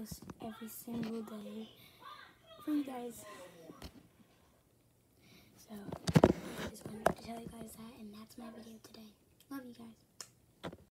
post every single day for you guys. So I just wanted to tell you guys that, and that's my video today.